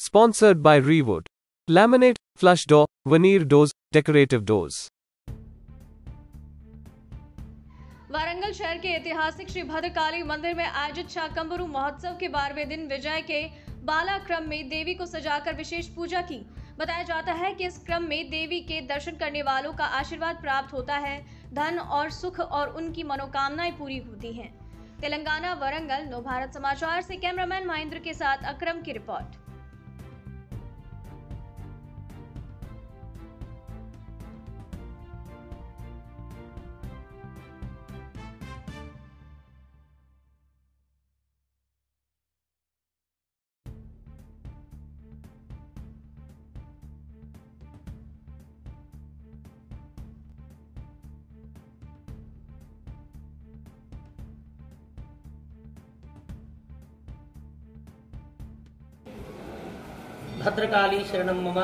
Sponsored by Rewood. Laminate, flush door, veneer doors, decorative doors. Warangal शहर के ऐतिहासिक श्री भद्रकाली मंदिर में आयोजित शाकंभरू महोत्सव के बारहवें दिन विजय के बाला क्रम में देवी को सजाकर विशेष पूजा की बताया जाता है कि इस क्रम में देवी के दर्शन करने वालों का आशीर्वाद प्राप्त होता है धन और सुख और उनकी मनोकामनाएँ पूरी होती हैं तेलंगाना वरंगल नव भारत समाचार से कैमरामैन महेंद्र के साथ अक्रम की रिपोर्ट భద్రకాళీ శరణం మమ.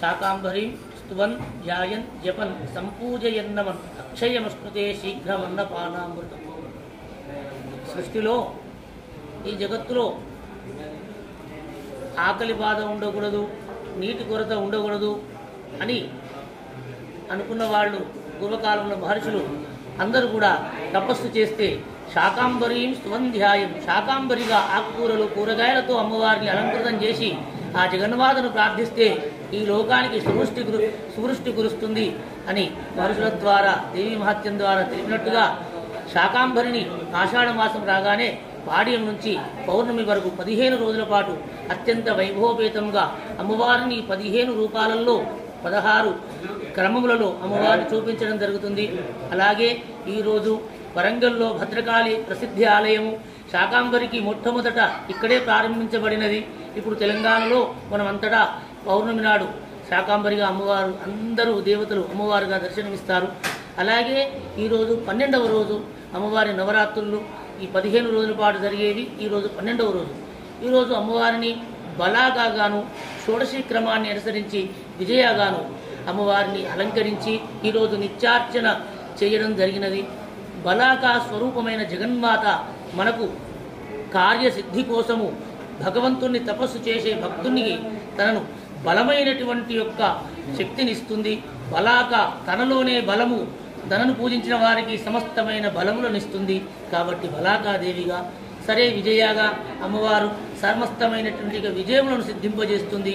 శాకాంబరీం స్తువన్ ధ్యాయన్ జపన్ సంపూజయన్నమన్ అక్షయమస్మృతే శీఘ్రమన్నపానామృతం సృష్టిలో ఈ జగత్తులో ఆకలి బాధ ఉండకూడదు నీటి కొరత ఉండకూడదు అని అనుకున్న వాళ్ళు పూర్వకాలంలో మహర్షులు అందరూ కూడా తపస్సు చేస్తే శాకాంబరీం స్వంధ్యాయం శాకాంబరిగా ఆకుకూరలు కూరగాయలతో అమ్మవారిని అలంకృతం చేసి ఆ జగన్మాతను ప్రార్థిస్తే ఈ లోకానికి సువృష్టి కురు సువృష్టి కురుస్తుంది అని మనుషుల ద్వారా దేవీ మహత్యం ద్వారా తెలిపినట్టుగా శాకాంబరిని ఆషాఢ మాసం రాగానే పాడియం నుంచి పౌర్ణమి వరకు పదిహేను రోజుల పాటు అత్యంత వైభవపేతంగా అమ్మవారిని పదిహేను రూపాలలో పదహారు క్రమములలో అమ్మవారిని చూపించడం జరుగుతుంది. అలాగే ఈరోజు వరంగల్లో భద్రకాళి ప్రసిద్ధి ఆలయము శాకాంబరికి మొట్టమొదట ఇక్కడే ప్రారంభించబడినది. ఇప్పుడు తెలంగాణలో మనమంతటా పౌర్ణమి నాడు శాకాంబరిగా అమ్మవారు అందరూ దేవతలు అమ్మవారుగా దర్శనమిస్తారు. అలాగే ఈరోజు పన్నెండవ రోజు అమ్మవారి నవరాత్రులు ఈ పదిహేను రోజుల పాటు జరిగేవి ఈరోజు పన్నెండవ రోజు. ఈరోజు అమ్మవారిని బలాగాను షోడశీ షోడశి క్రమాన్ని అనుసరించి విజయగాను అమ్మవారిని అలంకరించి ఈరోజు నిత్యార్చన చేయడం జరిగినది. బలాకా స్వరూపమైన జగన్మాత మనకు కార్యసిద్ధి కోసము భగవంతుణ్ణి తపస్సు చేసే భక్తునికి తనను బలమైనటువంటి యొక్క శక్తినిస్తుంది. బలాక తనలోనే బలము తనను పూజించిన వారికి సమస్తమైన బలములను ఇస్తుంది కాబట్టి బలాకాదేవిగా సరే విజయగా అమ్మవారు సమస్తమైనటువంటి విజయములను సిద్ధింపజేస్తుంది.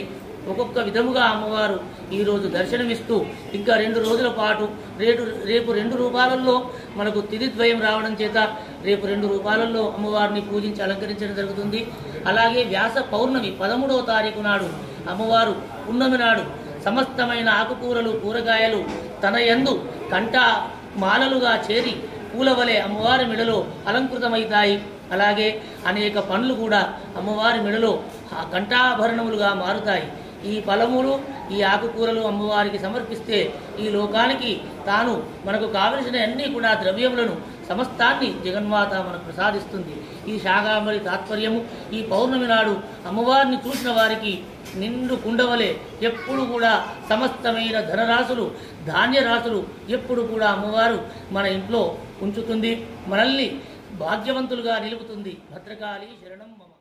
ఒక్కొక్క విధముగా అమ్మవారు ఈరోజు దర్శనమిస్తూ ఇంకా రెండు రోజుల పాటు రేపు రేపు రెండు రూపాలలో మనకు తిరిద్వయం రావడం చేత రేపు రెండు రూపాలలో అమ్మవారిని పూజించి అలంకరించడం జరుగుతుంది. అలాగే వ్యాస పౌర్ణమి పదమూడవ తారీఖు నాడు అమ్మవారు పున్నమి నాడు సమస్తమైన ఆకుకూరలు కూరగాయలు తన యందు కంట మాలలుగా చేరి పూలవలే అమ్మవారి మెడలో అలంకృతమవుతాయి. అలాగే అనేక పండ్లు కూడా అమ్మవారి మెడలో కంఠాభరణములుగా మారుతాయి. ఈ ఫలములు ఈ ఆకుకూరలు అమ్మవారికి సమర్పిస్తే ఈ లోకానికి తాను మనకు కావలసిన అన్ని కూడా ద్రవ్యములను సమస్తాన్ని జగన్మాత మనకు ప్రసాదిస్తుంది. ఈ శాగాంబరి తాత్పర్యము ఈ పౌర్ణమి నాడు అమ్మవారిని చూసిన వారికి నిండు కుండవలే ఎప్పుడు కూడా సమస్తమైన ధనరాశులు ధాన్యరాశులు ఎప్పుడు కూడా అమ్మవారు మన ఇంట్లో ఉంచుతుంది. మనల్ని భాగ్యవంతులుగా నిలుపుతుంది. భద్రకాళి శరణం మమ.